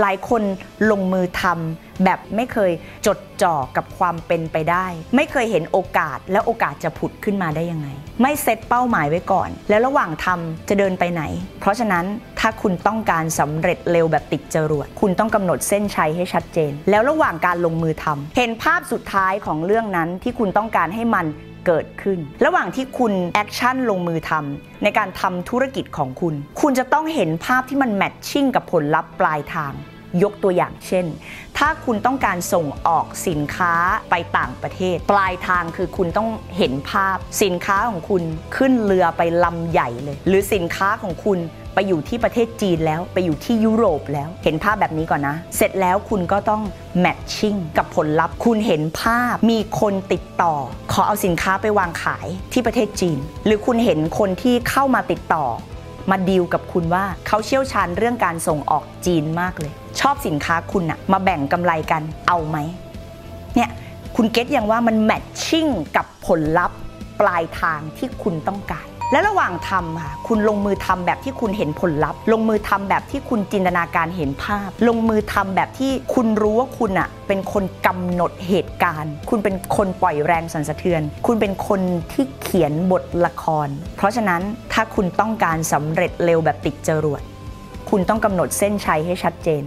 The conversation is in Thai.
หลายคนลงมือทำแบบไม่เคยจดจ่อกับความเป็นไปได้ ไม่เคยเห็นโอกาสแล้วโอกาสจะผุดขึ้นมาได้ยังไง ไม่เซตเป้าหมายไว้ก่อน แล้วระหว่างทำจะเดินไปไหน เพราะฉะนั้นถ้าคุณต้องการสำเร็จเร็วแบบติดจรวด คุณต้องกำหนดเส้นชัยให้ชัดเจน แล้วระหว่างการลงมือทำเห็นภาพสุดท้ายของเรื่องนั้นที่คุณต้องการให้มัน เกิดขึ้น ระหว่างที่คุณแอคชั่นลงมือทำในการทำธุรกิจของคุณ คุณจะต้องเห็นภาพที่มันแมทชิ่งกับผลลัพธ์ปลายทาง ยกตัวอย่างเช่น ถ้าคุณต้องการส่งออกสินค้าไปต่างประเทศ ปลายทางคือคุณต้องเห็นภาพสินค้าของคุณขึ้นเรือไปลำใหญ่เลย หรือสินค้าของคุณ ไปอยู่ที่ประเทศจีนแล้วไปอยู่ที่ยุโรปแล้ว เห็นภาพแบบนี้ก่อนนะ เสร็จแล้วคุณก็ต้องแมทชิ่งกับผลลัพธ์ คุณเห็นภาพมีคนติดต่อ ขอเอาสินค้าไปวางขายที่ประเทศจีน หรือคุณเห็นคนที่เข้ามาติดต่อ มาดีลกับคุณว่าเขาเชี่ยวชาญเรื่องการส่งออกจีนมากเลย ชอบสินค้าคุณอะมาแบ่งกำไรกันเอาไหมเนี่ยคุณเก็ตยังว่ามันแมทชิ่งกับผลลัพธ์ปลายทางที่คุณต้องการ และระหว่างทำค่ะคุณลงมือทำแบบที่คุณเห็นผลลัพธ์ ลงมือทำแบบที่คุณจินตนาการเห็นภาพ ลงมือทำแบบที่คุณรู้ว่าคุณอะเป็นคนกำหนดเหตุการณ์ คุณเป็นคนปล่อยแรงสั่นสะเทือน คุณเป็นคนที่เขียนบทละคร เพราะฉะนั้นถ้าคุณต้องการสำเร็จเร็วแบบติดจรวด คุณต้องกำหนดเส้นชัยให้ชัดเจน